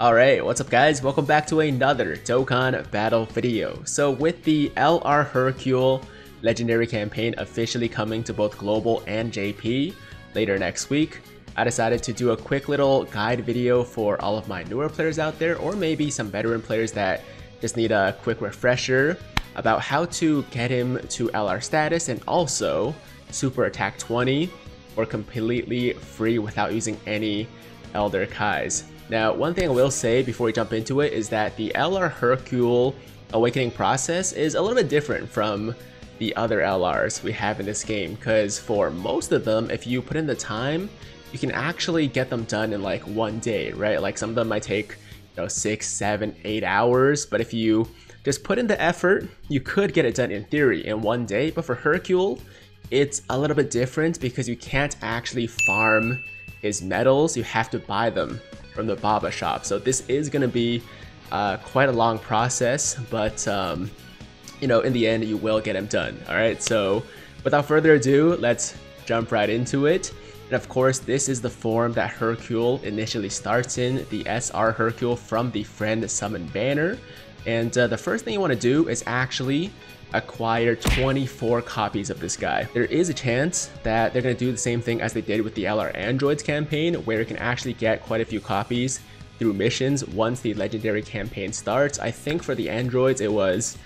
Alright, what's up guys? Welcome back to another Dokkan Battle video. So with the LR Hercule Legendary Campaign officially coming to both Global and JP later next week, I decided to do a quick little guide video for all of my newer players out there or maybe some veteran players that just need a quick refresher about how to get him to LR status and also Super Attack 20 or completely free without using any Elder Kais. Now, one thing I will say before we jump into it is that the LR Hercule awakening process is a little bit different from the other LRs we have in this game because for most of them, if you put in the time, you can actually get them done in like one day, right? Like some of them might take you know six, seven, eight hours, but if you just put in the effort, you could get it done in theory in one day. But for Hercule, it's a little bit different because you can't actually farm his medals, you have to buy them from the Baba shop. So this is going to be uh, quite a long process, but um, you know, in the end, you will get them done. All right, so without further ado, let's jump right into it. And of course, this is the form that Hercule initially starts in, the SR Hercule from the Friend Summon banner. And uh, the first thing you want to do is actually acquire 24 copies of this guy. There is a chance that they're going to do the same thing as they did with the LR Androids campaign, where you can actually get quite a few copies through missions once the legendary campaign starts. I think for the androids it was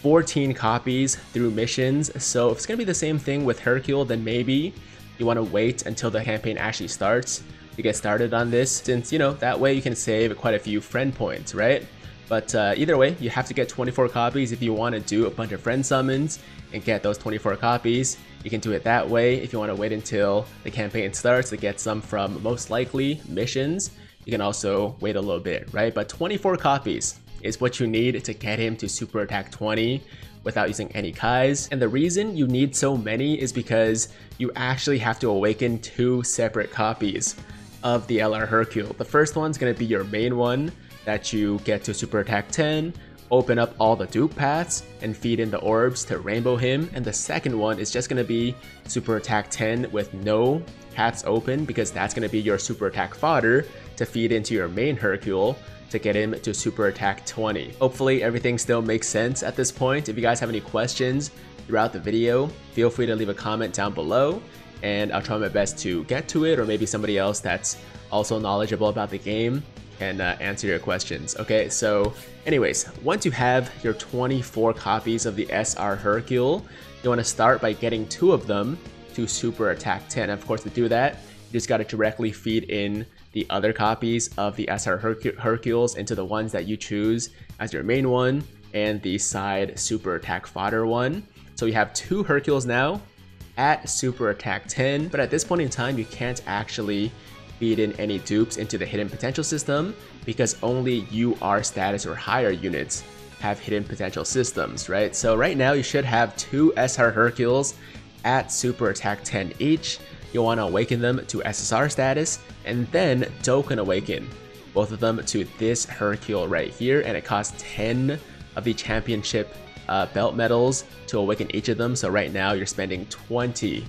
14 copies through missions, so if it's going to be the same thing with Hercule, then maybe you want to wait until the campaign actually starts to get started on this, since, you know, that way you can save quite a few friend points, right? But uh, either way, you have to get 24 copies if you want to do a bunch of friend summons and get those 24 copies. You can do it that way. If you want to wait until the campaign starts to get some from most likely missions, you can also wait a little bit, right? But 24 copies is what you need to get him to Super Attack 20 without using any Kais. And the reason you need so many is because you actually have to awaken two separate copies of the LR Hercule. The first one's to be your main one, that you get to Super Attack 10, open up all the dupe paths, and feed in the orbs to rainbow him. And the second one is just going to be Super Attack 10 with no paths open because that's going to be your Super Attack fodder to feed into your main Hercule to get him to Super Attack 20. Hopefully everything still makes sense at this point. If you guys have any questions throughout the video, feel free to leave a comment down below and I'll try my best to get to it or maybe somebody else that's also knowledgeable about the game can uh, answer your questions. Okay, so anyways, once you have your 24 copies of the SR Hercule, you want to start by getting two of them to Super Attack 10. Of course, to do that, you just got to directly feed in the other copies of the SR Herc Hercules into the ones that you choose as your main one and the side Super Attack Fodder one. So you have two Hercules now at Super Attack 10, but at this point in time, you can't actually feed in any dupes into the hidden potential system because only UR status or higher units have hidden potential systems, right? So right now you should have two SR Hercules at super attack 10 each. You'll want to awaken them to SSR status and then Dokkan awaken both of them to this Hercule right here and it costs 10 of the championship uh, belt medals to awaken each of them. So right now you're spending 20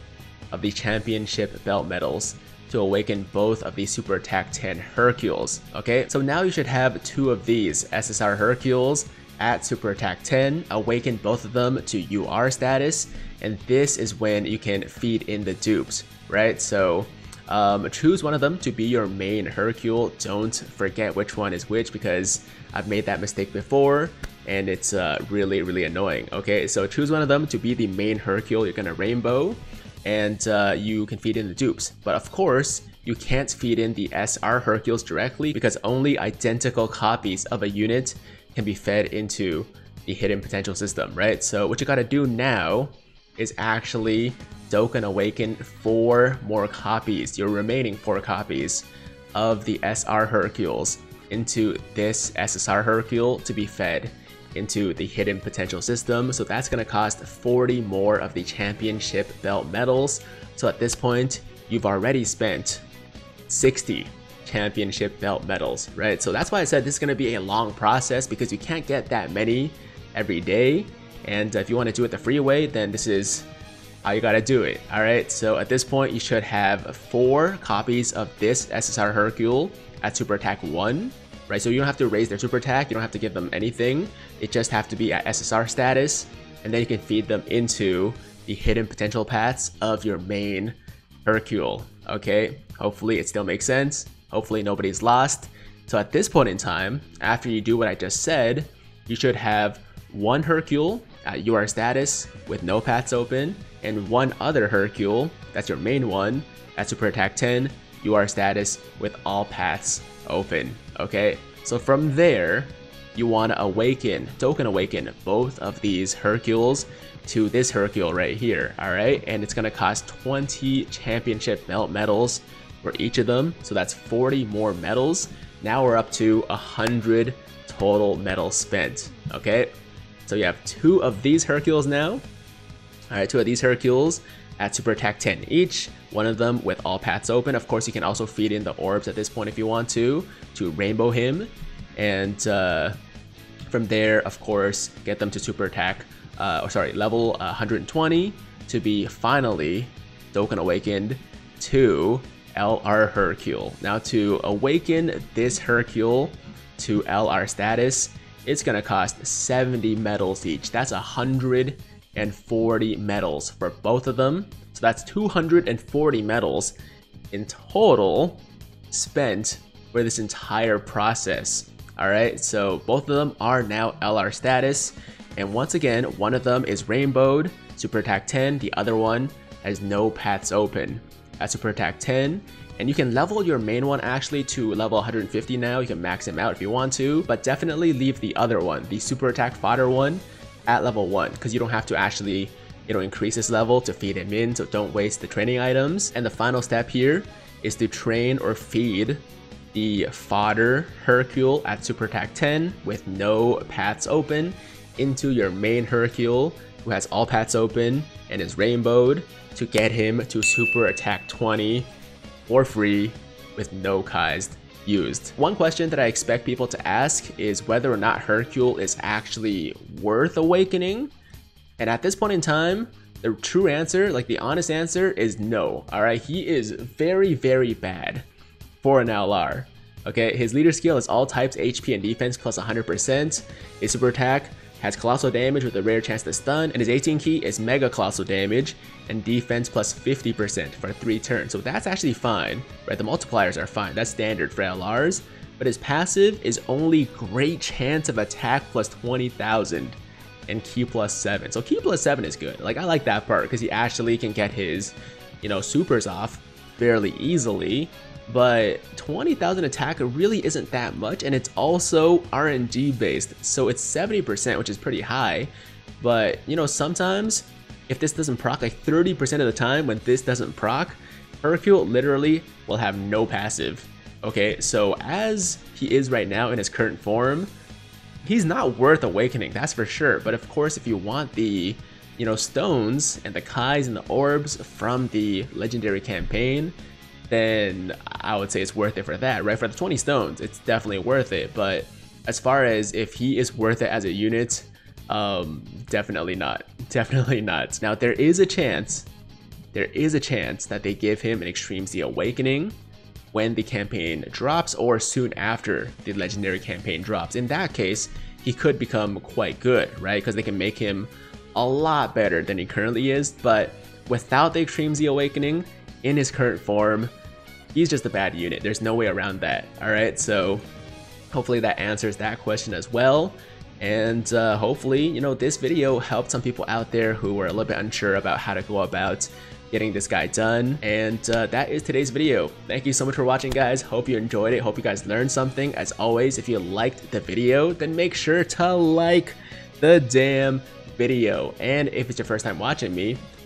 of the championship belt medals to awaken both of these Super Attack 10 Hercules. Okay, so now you should have two of these SSR Hercules at Super Attack 10, awaken both of them to UR status, and this is when you can feed in the dupes, right? So um, choose one of them to be your main Hercule. Don't forget which one is which because I've made that mistake before and it's uh, really, really annoying. Okay, so choose one of them to be the main Hercule you're gonna rainbow and uh, you can feed in the dupes. But of course, you can't feed in the SR Hercules directly because only identical copies of a unit can be fed into the hidden potential system, right? So what you gotta do now is actually Dokkan Awaken four more copies, your remaining four copies of the SR Hercules into this SSR Hercule to be fed into the hidden potential system. So that's going to cost 40 more of the championship belt medals. So at this point, you've already spent 60 championship belt medals, right? So that's why I said this is going to be a long process because you can't get that many every day. And if you want to do it the free way, then this is how you gotta do it. Alright, so at this point you should have four copies of this SSR Hercule at Super Attack 1 right? So you don't have to raise their super attack, you don't have to give them anything. It just have to be at SSR status, and then you can feed them into the hidden potential paths of your main Hercule, okay? Hopefully it still makes sense. Hopefully nobody's lost. So at this point in time, after you do what I just said, you should have one Hercule at UR status with no paths open, and one other Hercule, that's your main one, at Super Attack 10, UR status with all paths open, okay? So from there, you want to awaken, Dokkan awaken both of these Hercules to this Hercule right here, alright? And it's going to cost 20 championship belt medals for each of them, so that's 40 more medals. Now we're up to 100 total medals spent, okay? So you have two of these Hercules now. Alright, two of these Hercules at Super Attack 10 each, one of them with all paths open. Of course, you can also feed in the orbs at this point if you want to, to rainbow him. And uh, from there, of course, get them to Super Attack, uh, or sorry, level 120 to be finally Dokkan Awakened to LR Hercule. Now to awaken this Hercule to LR status, it's gonna cost 70 medals each. That's 140 medals for both of them. So that's 240 medals in total spent for this entire process. Alright, so both of them are now LR status. And once again, one of them is rainbowed, super attack 10, the other one has no paths open. At super attack 10, and you can level your main one actually to level 150 now, you can max him out if you want to, but definitely leave the other one, the super attack fodder one, at level 1, because you don't have to actually you know, increase his level to feed him in, so don't waste the training items. And the final step here is to train or feed the fodder Hercule at Super Attack 10 with no paths open into your main Hercule who has all paths open and is rainbowed to get him to Super Attack 20 for free with no Kais used. One question that I expect people to ask is whether or not Hercule is actually worth awakening. And at this point in time, the true answer, like the honest answer is no. Alright, he is very, very bad for an LR. Okay, his leader skill is all types HP and defense plus 100%. His super attack has colossal damage with a rare chance to stun, and his 18 ki is mega colossal damage and defense plus 50% for 3 turns. So that's actually fine, right? The multipliers are fine, that's standard for LRs, but his passive is only great chance of attack plus 20,000 and ki plus 7. So ki plus 7 is good. Like I like that part because he actually can get his, you know, supers off fairly easily but 20,000 attack really isn't that much, and it's also RNG based, so it's 70%, which is pretty high. But, you know, sometimes, if this doesn't proc, like 30% of the time when this doesn't proc, Hercule literally will have no passive. Okay, so as he is right now in his current form, he's not worth awakening, that's for sure. But of course, if you want the, you know, stones and the Kais and the orbs from the legendary campaign, then I would say it's worth it for that, right? For the 20 stones, it's definitely worth it. But as far as if he is worth it as a unit, um, definitely not. Definitely not. Now, there is a chance, there is a chance that they give him an Extreme Z Awakening when the campaign drops or soon after the legendary campaign drops. In that case, he could become quite good, right? Because they can make him a lot better than he currently is, but without the Extreme Z Awakening, in his current form, he's just a bad unit. There's no way around that. All right, so hopefully that answers that question as well. And uh, hopefully, you know, this video helped some people out there who were a little bit unsure about how to go about getting this guy done. And uh, that is today's video. Thank you so much for watching, guys. Hope you enjoyed it. Hope you guys learned something. As always, if you liked the video, then make sure to like the damn video. And if it's your first time watching me,